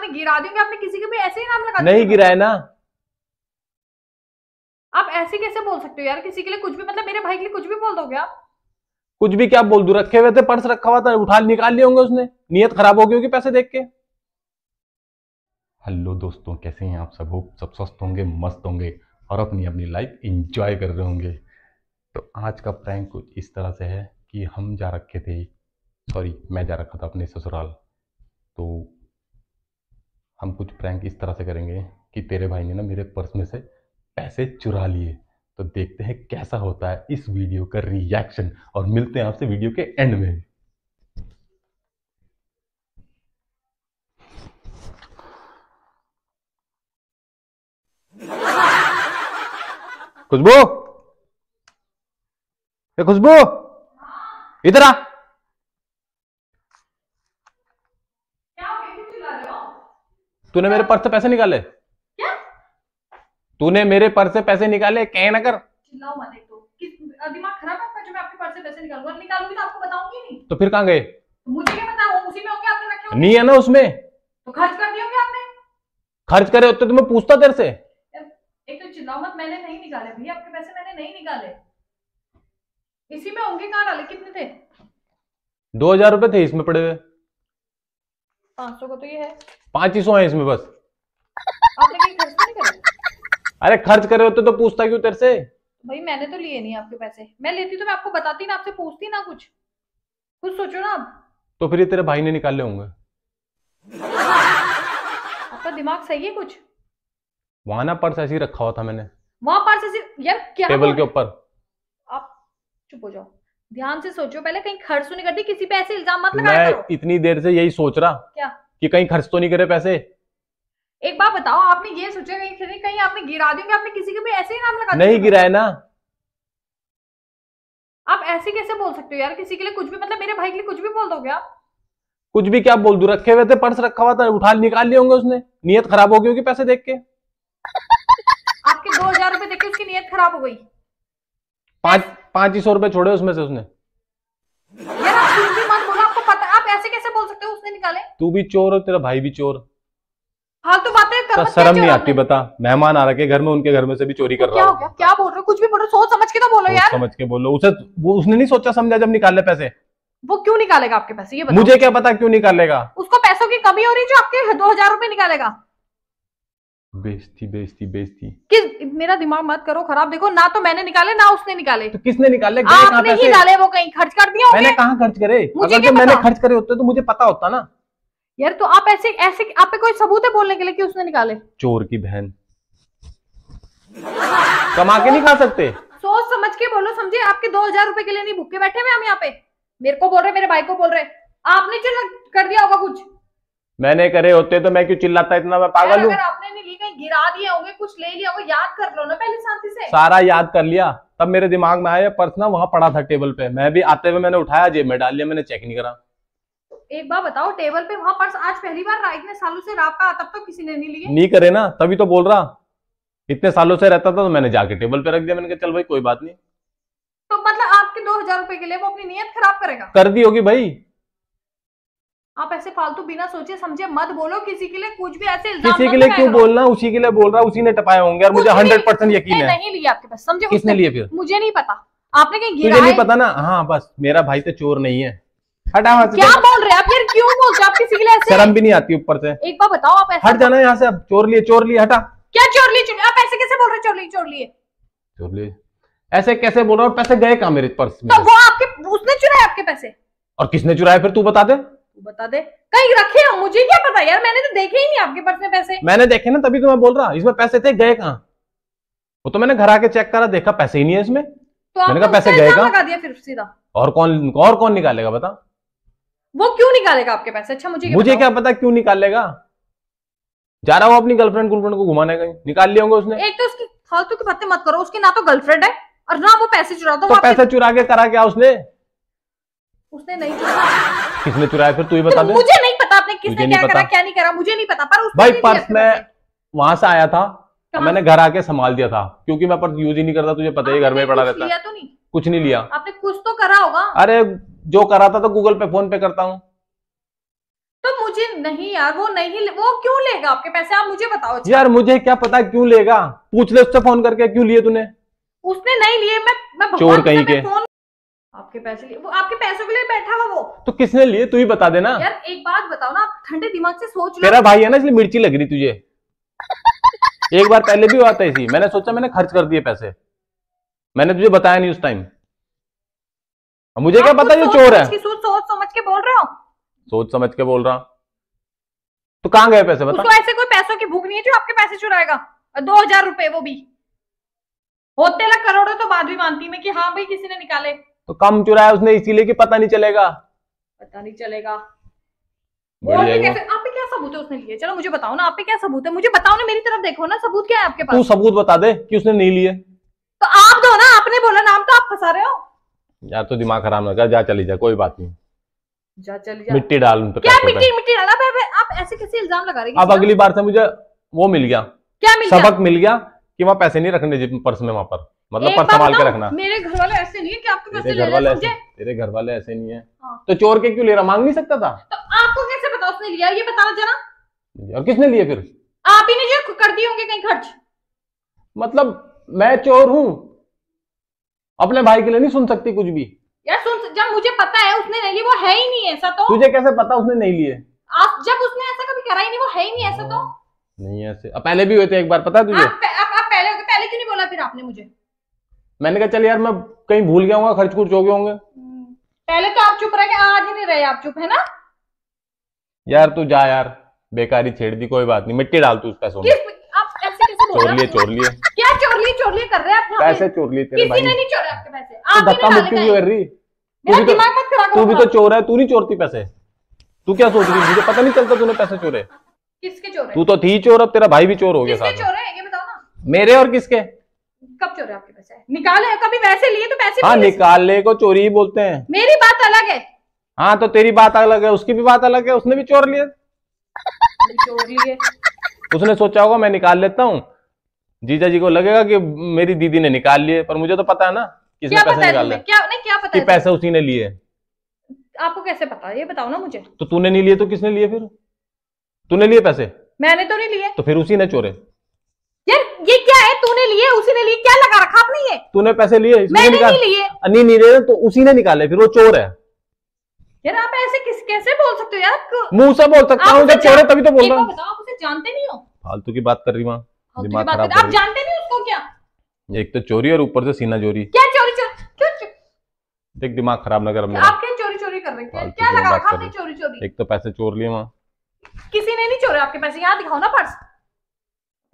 आपने गिरा दिए आपने किसी के भी ऐसे ही नाम लगा नहीं गिराए ना। आप ऐसे कैसे बोल सकते हो यार? किसी के लिए कुछ भी मतलब मेरे भाई के लिए कुछ भी बोल दोगे आप? कुछ भी क्या बोल दू रखे हुए थे पर्स रखा हुआ था उठा निकाल लिए होंगे उसने। नियत खराब हो गई होगी पैसे देख के। हेलो दोस्तों कैसे हैं आप सब? होप सब स्वस्थ होंगे मस्त होंगे और अपनी अपनी लाइफ एंजॉय कर रहे होंगे। तो आज का प्रैंक कुछ इस तरह से है कि हम जा रखे थे सॉरी मैं जा रखा था अपने ससुराल। तो हम कुछ प्रैंक इस तरह से करेंगे कि तेरे भाई ने ना मेरे पर्स में से पैसे चुरा लिए। तो देखते हैं कैसा होता है इस वीडियो का रिएक्शन और मिलते हैं आपसे वीडियो के एंड में। खुशबू? खुशबू? इधर आ क्या हो गया क्यों चिल्ला रहे हो तूने मेरे पर्स से पैसे निकाले? क्या? तूने मेरे पर्स से पैसे निकाले कह ना कर चिल्लाओ मत एक तो। दिमाग खराब है आपका जो मैं आपके पर्स से पैसे निकालूँगा? निकालूँगी तो आपको बताऊँगी नहीं। तो फिर कहाँ गए? मुझे क्या पता वो उसी में होंगे आपने रखे होंगे। नहीं है ना उसमें। तो खर्च कर दिए होंगे आपने? खर्च करे होते तो मैं पूछता तेरे से। एक तो चिल्लाओ मत मैंने नहीं निकाले भैया आपके पैसे मैंने नहीं निकाले। इसी में होंगे कहाँ डाले? कितने थे? दो हज़ार रुपए थे इसमें पड़े हुए। पाँच सौ का तो ये है। पाँच ही सौ है इसमें बस। आपने कहीं खर्च तो करे? अरे खर्च करे होते तो पूछता क्यों तेरे से? भाई मैंने तो लिए नहीं आपके पैसे। मैं लेती तो मैं आपको बताती ना आपसे पूछती ना कुछ। कुछ सोचो ना आप। तो फिर ये तेरे भाई ने निकाले होंगे। आपका दिमाग सही है कुछ? वहाँ ना पर्स ऐसे ही रखा हुआ था मैंने। वहाँ पर से यार क्या टेबल के ऊपर। आप चुप हो जाओ। ध्यान से सोचो पहले कहीं खर्च तो नहीं करती किसी पे ऐसे इल्ज़ाम मत लगाया मैं करो। इतनी देर से यही सोच रहा क्या? कि कहीं खर्च तो नहीं करे पैसे। एक बात बताओ आपने ये सोचा कहीं कहीं आपने गिरा होंगे, आपने किसी के भी ऐसे ही नाम लगा नहीं। गिराए ना। आप ऐसे कैसे बोल सकते हो यार? किसी के लिए कुछ भी मतलब मेरे भाई के लिए कुछ भी बोल दोगे आप? कुछ भी क्या बोल दू रखे हुए थे पर्स रखा हुआ था उठा निकाल लिए होंगे उसने। नियत खराब हो गई होगी पैसे देख के। आपके दो हज़ार रुपए देख के उसकी नीयत खराब हो गई। पाँच पाँच ही सौ रुपए छोड़े उसमें से उसने। यार आप कुछ भी मत बोलो आपको पता आप ऐसे कैसे बोल सकते हो उसने निकाले? तू भी चोर और तेरा भाई भी चोर। फालतू बातें कर तो शर्म नहीं आती बता। मेहमान आ रखे घर में उनके घर में से भी चोरी कर रहा हो क्या बोल रहे हो? कुछ भी बोल रहे हो सोच समझ के तो बोलो यार। समझ के बोलो। उसे वो उसने नहीं सोचा समझा जब निकाले पैसे? वो क्यों निकालेगा आपके पैसे? ये बताओ। मुझे क्या पता क्यों निकालेगा उसको पैसों की कमी हो रही जो आपके दो हज़ार रुपए निकालेगा? बेइज्जती बेइज्जती बेइज्जती। कि मेरा दिमाग मत करो खराब देखो ना तो मैंने निकाले ना उसने निकाले। तो किसने निकाले? आपने ही डाले वो कहीं खर्च कर दिया मैंने कहाँ खर्च करे? मुझे अगर जो मैंने खर्च करे होते तो मुझे पता होता ना। यार तो आप ऐसे ऐसे आप पे कोई सबूत है बोलने के लिए कि उसने निकाले? चोर की बहन। कमा के नहीं खा सकते? सोच समझ के बोलो समझे? आपके दो हज़ार रुपए के लिए नहीं भूखे बैठे हुए हम यहाँ पे। मेरे को बोल रहे मेरे भाई को बोल रहे। आपने चल कर दिया होगा कुछ। मैंने करे होते तो मैं क्यों चिल्लाता इतना? मैं पागल हूँ। आपने नहीं ली कहीं गिरा दिए होंगे कुछ ले लिया होगा याद कर लो ना पहले शांति से। सारा याद कर लिया। तब मेरे दिमाग में आया पर्स ना वहाँ पड़ा था टेबल पे। मैं भी आते हुए मैंने उठाया जेब में डाल लिया मैंने चेक नहीं करा। एक बार बताओ टेबल पे वहाँ पर्स आज पहली बार रहा इतने सालों से का तब तो किसी ने नहीं लिया नहीं करे ना तभी तो बोल रहा। इतने सालों से रहता था तो मैंने जाके टेबल पे रख दिया। मैंने कहा चल भाई कोई बात नहीं। तो मतलब आपके दो हज़ार रुपए के लिए वो अपनी नियत खराब करेगा? कर दी होगी भाई। आप ऐसे फालतू बिना सोचे समझे मत बोलो किसी के लिए कुछ भी ऐसे इल्ज़ाम किसी के लिए क्यों बोलना? उसी के लिए बोल रहा उसी ने टपाए होंगे और मुझे हंड्रेड नहीं- परसेंट यकीन है। नहीं लिया आपके पास समझे किसने लिए फिर? मुझे नहीं पता। आपने कहीं गिरा नहीं पता ना? हाँ बस मेरा भाई तो चोर नहीं है। हटा वहाँ क्या बोल रहे हैं आप? यार क्यों बोलते हो आप किसी के लिए ऐसे? शर्म भी नहीं आती ऊपर से। एक बार बताओ आप ऐसा हट जाना यहाँ से अब चोर लिए चोर लिए हटा। क्या चोर ली चोर आप ऐसे कैसे बोल रहे हो चोर ली चोर लिए? चोर लिए। ऐसे कैसे बोल रहा हूँ? पैसे गए कहाँ मेरे पर्स में? तो वो आपके उसने चुराए आपके पैसे? और किसने चुराए फिर तू बता दे। तू बता दे। कहीं रखे हो मुझे क्या पता यार मैंने तो देखे ही नहीं आपके पर्स में पैसे। मैंने देखे ना तभी तो मैं बोल रहा इसमें पैसे थे गए कहाँ? वो तो मैंने घर आके चेक करा देखा पैसे ही नहीं है इसमें। तो मैंने कहा पैसे गए कहाँ? लगा दिया फिर सीधा। और कौन और कौन निकालेगा बता? वो क्यों निकालेगा आपके पैसे? अच्छा मुझे मुझे क्या पता क्यों निकालेगा? जा रहा हूँ अपनी गर्लफ्रेंड गर्लफ्रेंड को घुमाने कहीं। निकाल लिए होंगे उसने। एक तो उसकी फालतू की बातें मत करो उसकी ना तो गर्लफ्रेंड है और ना वो पैसे चुराता तो पैसे चुरा के करा क्या उसने? उसने नहीं किसने चुराया फिर तू ही बता तो दे। मुझे नहीं पता आपने किसने क्या करा क्या नहीं करा मुझे नहीं पता पर उसने भाई पर्स में। वहाँ से आया था मैंने घर आके संभाल दिया था क्योंकि मैं पर्स यूज़ ही नहीं करता तुझे पता ही घर में पड़ा रहता। है तो नहीं? कुछ नहीं लिया। आपने कुछ तो करा होगा। अरे जो करा था तो गूगल पे फ़ोन पे करता हूँ। तो मुझे नहीं यार वो नहीं वो क्यों लेगा आपके पैसे? आप मुझे बताओ अच्छा। यार मुझे क्या पता क्यों लेगा? पूछ ले उससे फ़ोन करके क्यों लिए तूने? उसने नहीं लिए मैं मैं चोर कहीं के। आपके पैसे लिए। वो आपके पैसों के लिए बैठा हुआ वो। तो किसने लिए? तू ही बता देना। यार एक बात बताओ ना आप ठंडे दिमाग से सोच लो। तेरा भाई है ना इसलिए मिर्ची लग रही तुझे। एक बार पहले भी हुआ था इसी। मैंने सोचा मैंने खर्च कर दिए पैसे। मैंने तुझे बताया नहीं उस टाइम मुझे क्या पता ये चोर है? सोच सोच समझ के बोल रहे हो। सोच समझ के बोल रहा तो कहाँ गए पैसे बता। उसको ऐसे कोई पैसों की भूख नहीं है जो आपके पैसे चुराएगा। दो हज़ार रुपए वो भी। होते लग करोड़ों तो बात भी मानती मैं कि हाँ भाई किसी ने निकाले। तो कम चुराया उसने इसीलिए कि पता नहीं चलेगा। पता नहीं चलेगा। और भी कैसे आप पे क्या सबूत है उसने लिए? चलो मुझे बताओ ना आप पे क्या सबूत है? मुझे बताओ ना मेरी तरफ़ देखो ना सबूत क्या है आपके तू सबूत बता दे कि उसने नहीं लिए। तो आप दो ना आपने बोला नाम तो आप फंसा रहे हो। यार तो दिमाग खराब ना कर जा चली जा कोई बात नहीं। जा चली जा। मिट्टी डाल उन पे क्या मिट्टी मिट्टी डाला? आप ऐसे कैसे इल्ज़ाम लगा रहे हैं अब अगली बार से मुझे वो मिल गया। क्या मिल गया? सबक मिल गया कि वहाँ पैसे नहीं रखने पर्स में वहाँ पर। मतलब बात संभाल के रखना। मेरे घर वाले ऐसे नहीं है कि आपके पैसे ले घर रहे वाले ऐसे समझे तेरे घर वाले ऐसे नहीं है। हाँ। तो चोर के क्यों ले रहा? मांग नहीं सकता था। तो आपको कैसे पता उसने लिया? ये बताना जरा। और किसने लिए फिर? आप ही ने जो कर दिए होंगे कहीं खर्च। मतलब मैं चोर हूँ। अपने भाई के लिए नहीं सुन सकती कुछ भी। यार सुन जब मुझे पता है उसने नहीं ली वो है ही नहीं ऐसा तो। तुझे कैसे पता उसने नहीं लिए? आप जब उसने ऐसा कभी करा ही नहीं वो है ही नहीं ऐसा तो। नहीं ऐसे। अब पहले भी हुए थे एक बार पता है तुझे? आप, आप, आप पहले पहले क्यों नहीं बोला फिर आपने मुझे? मैंने कहा चल यार मैं कहीं भूल गया हूँ खर्च कुर्च हो गए होंगे। पहले तो आप चुप रहे आज ही नहीं रहे आप चुप है ना? यार तू जा यार बेकारी छेड़ दी कोई बात नहीं मिट्टी डाल तू उस पैसों में। आप ऐसे कैसे बोल चोर रहे लिए चोर लिए क्या चोर लिए। चोर लिए कर रहे हैं आप पैसे चोर लिए तेरे भाई। ने ने नहीं चोरे आपके पैसे। आप धक्का मुक्की क्यों कर रही? मेरा तू भी तो- दिमाग मत खराब तू भी तो चोर है तू नहीं चोरती पैसे। तू क्या सोच रही मुझे पता नहीं चलता तूने पैसे चोरे। किसके चोर? तू तो थी चोर अब तेरा भाई भी चोर हो गया साथ। चोर? है ये बताओ ना। मेरे और किसके? कब चोर आपके निकाले कभी वैसे लिए तो पैसे हाँ। निकालने को चोरी ही बोलते हैं। मेरी बात अलग है। हाँ तो तेरी बात अलग है उसकी भी बात अलग है उसने भी चोर लिए चोर लिए। उसने सोचा होगा मैं निकाल लेता हूँ। जीजा जी को लगेगा कि मेरी दीदी ने निकाल लिए पर मुझे तो पता है ना किसने क्या पैसे पता है निकाले क्या नहीं क्या पता कि है पैसे उसी ने लिए। आपको कैसे पता? ये बताओ ना मुझे। तो तूने नहीं लिए तो किसने लिए फिर? तूने लिए पैसे? मैंने तो नहीं लिए। तो फिर उसी ने चोरे। तूने लिए उसी ने लिए। क्या लगा रखा आपने ये? तूने पैसे लिए मैंने नहीं लिए। नहीं नहीं तो उसी ने निकाले फिर वो चोर है। यार आप ऐसे किस कैसे बोल सकते हो यार? मुँह से बोल सकता हूँ जब चोर है तभी तो बोल रहा हूँ। बताओ आप उसे जानते नहीं हो? फालतू की बात कर रही वहाँ दिमाग खराब आप जानते नहीं उसको क्या? एक तो चोरी और ऊपर से सीना चोरी। क्या चोरी चोरी देख दिमाग खराब ना कर मेरा आप क्या चोरी चोरी कर रहे हैं? क्या- लगा रखा आपने चोरी चोरी? एक तो पैसे चोर लिए वहाँ। किसी ने नहीं चोरे आपके पैसे यहाँ दिखाओ ना पर्स।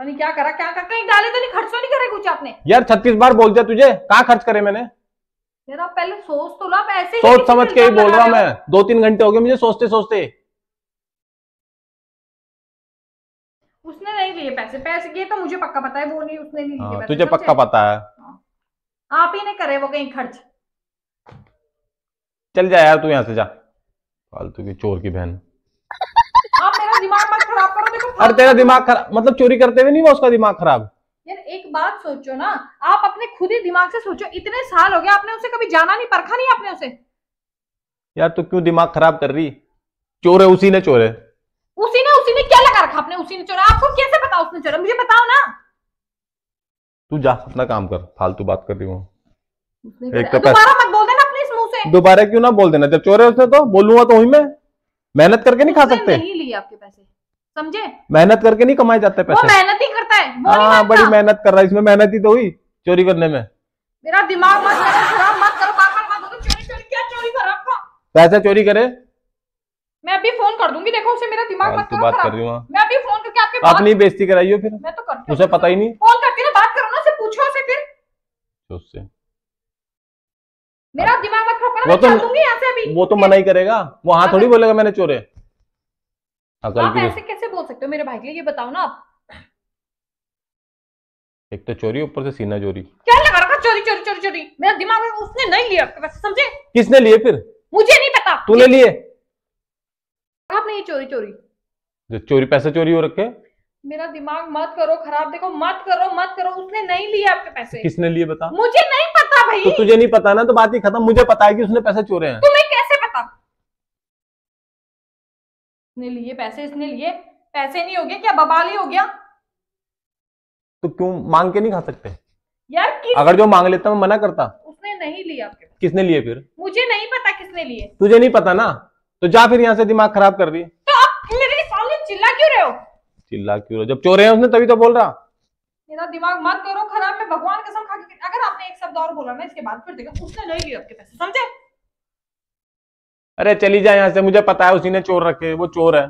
क्या करा? क्या करा कहीं डाले तो नहीं खर्च नहीं करे कुछ आपने? यार छत्तीस बार बोल दिया तुझे। कहाँ खर्च करे मैंने? यार आप पहले सोच तो लो आप ऐसे सोच समझ के ही बोल रहा हूँ मैं। दो तीन घंटे हो गए मुझे सोचते सोचते उसने नहीं लिए पैसे। पैसे ये तो मुझे पक्का पता है वो नहीं उसने नहीं लिए हाँ, पैसे तुझे? पक्का पता है। आप ही ने करे वो कहीं खर्च। चल जा यार तू यहाँ से जा। फालतू की चोर की बहन आप मेरा दिमाग मत खराब करो देखो अरे तेरा दिमाग खराब मतलब चोरी करते हुए नहीं हुआ उसका दिमाग खराब? यार एक बात सोचो ना आप अपने खुद ही दिमाग से सोचो इतने साल हो गए आपने उसे कभी जाना नहीं परखा नहीं आपने उसे? यार तू तो क्यों दिमाग खराब कर रही? चोर है उसी ने चोर है। उसी ने उसी ने क्या लगा रखा आपने? उसी ने चोरा आपको कैसे पता उसने चोरा मुझे बताओ ना। तू जा अपना काम कर। फालतू बात कर रही हूँ। एक तो दोबारा मत बोल देना अपने इस मुँह से। दोबारा क्यों ना बोल देना? जब चोर है उसने तो बोलूँगा तो वही मैं। मेहनत करके नहीं खा सकते। नहीं लिए आपके पैसे। समझे? मेहनत करके नहीं कमाए जाते पैसे। वो मेहनत ही करता है वो नहीं हाँ बड़ी मेहनत कर रहा है इसमें मेहनत ही तो हुई चोरी करने में। मेरा दिमाग मत करो खराब मत करो बार मत बोलो चोरी चोरी क्या चोरी करा आपका पैसा चोरी करे? मैं अभी फ़ोन कर दूँगी देखो उसे मेरा दिमाग मत करो बात कर रही हूँ मैं अभी फ़ोन करके आपके बात अपनी बेइज्जती कराइयो फिर। मैं तो करती हूँ उसे पता ही नहीं। फ़ोन करती ना बात करो ना उसे पूछो उसे फिर। उससे। मेरा दिमाग मत खराब करो वो तो- वो तो मना ही करेगा वो हाँ थोड़ी बोलेगा मैंने चोरे। अकल की कैसे बोल सकते हो? मेरे भाई के लिए ये बताओ ना आप। एक तो चोरी ऊपर से सीना चोरी। क्या लगा रखा चोरी चोरी चोरी चोरी। मेरा दिमाग में उसने नहीं लिया आपके पास समझे? किसने लिए फिर? मुझे नहीं पता। तूने लिए। आपने ये चोरी चोरी। जो चोरी पैसे चोरी हो रखे मेरा दिमाग मत करो खराब देखो मत करो मत करो। उसने नहीं लिए आपके पैसे। किसने लिए बता? मुझे नहीं पता भाई। तो तुझे नहीं पता ना? तो बात ही खत्म। मुझे पता है कि उसने पैसे चोरे हैं। तुम्हें कैसे पता? इसने लिए पैसे इसने लिए। पैसे नहीं हो गए क्या बबाल ही हो गया? तो क्यों मांग के नहीं खा सकते? यार अगर जो मांग लेता मैं मना करता। उसने नहीं लिए आपके किसने लिए फिर? मुझे नहीं पता किसने लिए। तुझे नहीं पता ना? तो जा फिर यहाँ से दिमाग खराब कर रही। तो आप मेरे सामने चिल्ला क्यों रहे हो? चिल्ला क्यों रहा? जब चोर है उसने तभी तो बोल रहा। मेरा दिमाग मत करो खराब। मैं भगवान कसम खा के अगर आपने एक शब्द और बोला ना इसके बाद फिर देखो उसने नहीं लिया आपके पैसे समझे? अरे चली जाए यहाँ से मुझे पता है उसी ने चोर रखे वो चोर है।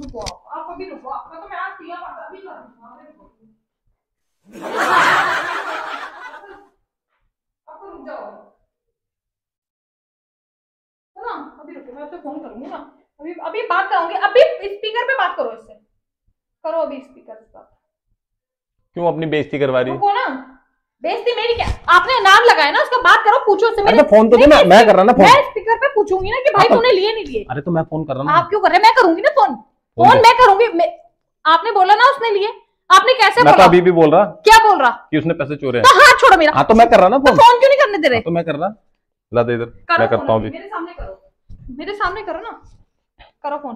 रुको आप आप अभी रुको आपका तो मैं आज पिया माता अभी कर दूँगा अभी रुको आपको रुक जाओ है ना अभी रुको मैं आपसे फ़ोन करूँगी ना अभी अभी बात करूँगी अभी स्पीकर पे बात करो इससे करो अभी स्पीकर पे बात क्यों अपनी बेइज्जती करवा रही है? ना बेइज्जती मेरी क्या आपने नाम लगाया ना उसका बात करो पूछो उससे मेरे तो फ़ोन तो दे नहीं, मैं कर रहा ना फ़ोन मैं स्पीकर पे पूछूँगी ना कि भाई तो- तूने लिए नहीं लिए अरे तो मैं फ़ोन कर रहा हूँ आप क्यों कर रहे हैं मैं करूँगी ना फ़ोन फ़ोन मैं करूँगी? मैं- आपने बोला ना उसने लिए। आपने कैसे मैं तो बोला? अभी भी बोल रहा क्या बोल रहा? कि उसने पैसे चोरे हैं। तो हाथ छोड़ो मेरा। हाँ तो मैं कर रहा ना तो फ़ोन। फ़ोन क्यों नहीं करने दे रहे? हाँ, तो मैं कर रहा। ला दे इधर। मैं करता हूँ मेरे सामने करो। मेरे सामने करो ना। करो फ़ोन।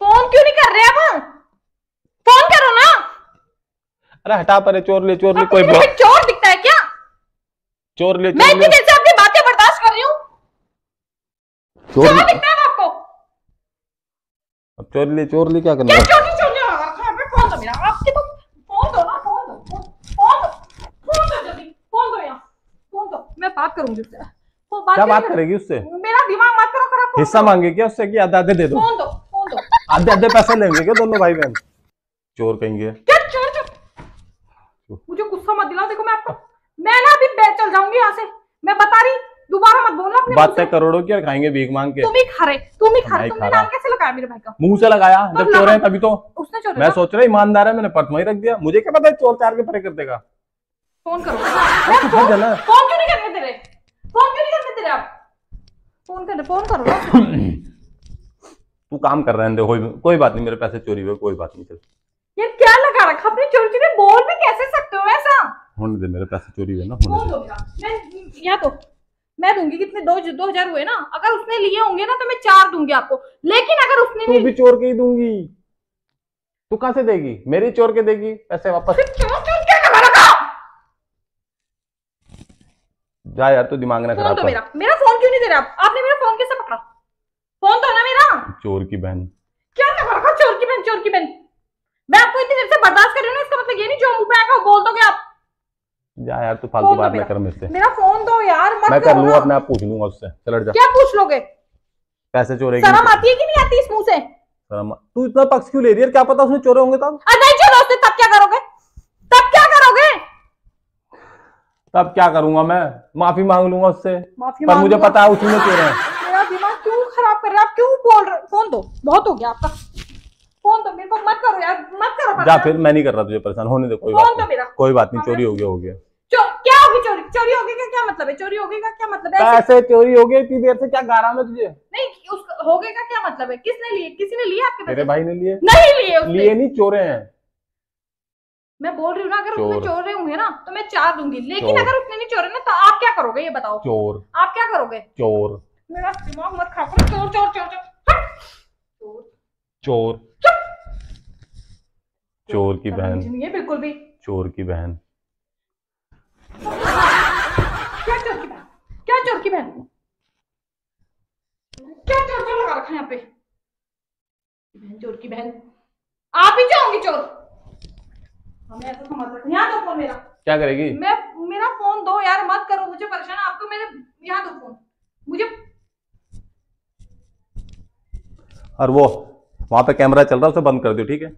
फ़ोन क्यों नहीं कर रहे आप फ़ोन करो ना। अरे हटा पर चोर ले चोर ले कोई बात चोर दिखता है क्या? चोर ले मैं इतनी देर से आपकी बातें बर्दाश्त कर रही हूँ। चोर दिखता है आपको अब चोर ले चोर ले क्या करना क्या है? है फ़ोन दो मेरा आपके तो फ़ोन दो ना फ़ोन दो फ़ोन फ़ोन दो फ़ोन दो जल्दी फ़ोन दो यहाँ फ़ोन दो मैं बात करूँगी उससे वो बात क्या बात करेगी उससे? मेरा दिमाग मत करो खराब हिस्सा मांगे क्या उससे कि आधे आधे दे दो? फ़ोन दो फ़ोन दो। आधे आधे पैसे लेंगे क्या दोनों भाई बहन चोर कहेंगे। क्या चोर चोर? मुझे गुस्सा मत दिलाओ देखो मैं आपको मैं ना अभी चल जाऊँगी यहाँ से मैं बता रही दोबारा मत बोलना अपने बातें करोड़ों की और खाएँगे भीख मांग के। तुम ही खा रहे तुम ही खा रहे तुमने नाम कैसे लगाया मेरे भाई का? मुँह से लगाया जब चोर है तभी तो। उसने चोर मैं सोच रहा ईमानदार है मैंने पर्स वहीं रख दिया। मुझे क्या पता है चोर चार के परे कर देगा? फ़ोन करो। फ़ोन क्यों नहीं करने दे रहे फ़ोन क्यों नहीं करने दे रहे आप? फ़ोन कर फ़ोन करो। तू काम कर रहे हैं कोई कोई बात नहीं मेरे पैसे चोरी हुए कोई बात नहीं चल। यार क्या लगा रखा? अपनी चोरी चोरी बोल भी कैसे सकते हो ऐसा? होने दे मेरे पैसे चोरी हुए ना होने दो। या तो। मैं दूँगी कितने दो दो हज़ार हुए ना अगर उसने लिए होंगे ना तो मैं चार दूँगी आपको। लेकिन अगर उसने तू भी चोर के ही दूँगी। तू कहाँ से देगी? मेरी चोर के देगी? पैसे वापस चोर चोर क्या जा यार तू दिमाग ना खराब कर। मेरा मेरा फ़ोन क्यों नहीं दे रहे आप? आपने मेरा फ़ोन कैसे पकड़ा? फ़ोन दो ना मेरा। चोर की बहन। क्या रखा चोर की बहन चोर की बहन। मैं आपको इतनी देर से बर्दाश्त कर रही हूँ ना इसका मतलब ये नहीं जो मुँह पे आएगा वो बोल दोगे आप। जा यार तू फालतू बात ना कर मेरे से। मेरा फ़ोन दो यार मत मैं कर लूँगा अपने आप पूछ लूँगा उससे। चल हट जा। क्या पूछ लोगे? पैसे चोरेगी शर्म आती है कि नहीं आती इस मुँह से? शर्म तू इतना पक्ष क्यों ले रही है? क्या पता उसने चोरे होंगे तब? और नहीं चलो उससे तब क्या करोगे? तब क्या करोगे? तब क्या करूँगा मैं? माफ़ी मांग लूँगा उससे। माफ़ी पर मुझे पता है उसी में चोर है। मेरा दिमाग क्यों खराब कर रहे हो? आप क्यों बोल रहे फ़ोन दो। बहुत हो गया आपका। मेरे को मत करो यार मत करो जा फिर मैं नहीं कर रहा तुझे परेशान होने दे कोई बात नहीं। कोई बात नहीं हाँ, चोरी हो गया हो गया क्या होगी चोरी? चोरी होगी का क्या मतलब है? चोरी होगी का क्या मतलब है? ऐसे- पैसे चोरी हो गए इतनी देर से क्या गा रहा मैं तुझे? नहीं उस होगे का क्या मतलब है? किसने लिए? किसी ने लिए आपके मेरे भाई ने लिए। नहीं लिए लिए नहीं चोरे हैं। मैं बोल रही हूँ ना अगर उसने चोर। चोर होंगे ना तो मैं चार दूँगी। लेकिन अगर उसने नहीं चोरे ना तो आप क्या करोगे? ये बताओ। चोर। आप क्या करोगे? चोर। मेरा दिमाग मत खराब करो। चोर चोर चोर चोर। चोर। चोर चोर की बहन। नहीं है बिल्कुल भी। चोर की बहन। क्या चोर की बहन? क्या चोर की बहन? क्या चोर चोर लगा रखा है यहाँ पे? बहन चोर की बहन। आप ही जाओगी चोर। हमें ऐसा समझ रखा यहाँ दो फ़ोन मेरा। क्या करेगी? मैं मेरा फ़ोन दो यार मत करो मुझे परेशान आप तो मेरे यहाँ दो फ़ोन। मुझे और वो वहाँ पे कैमरा चल रहा है उसे बंद कर दो ठीक है?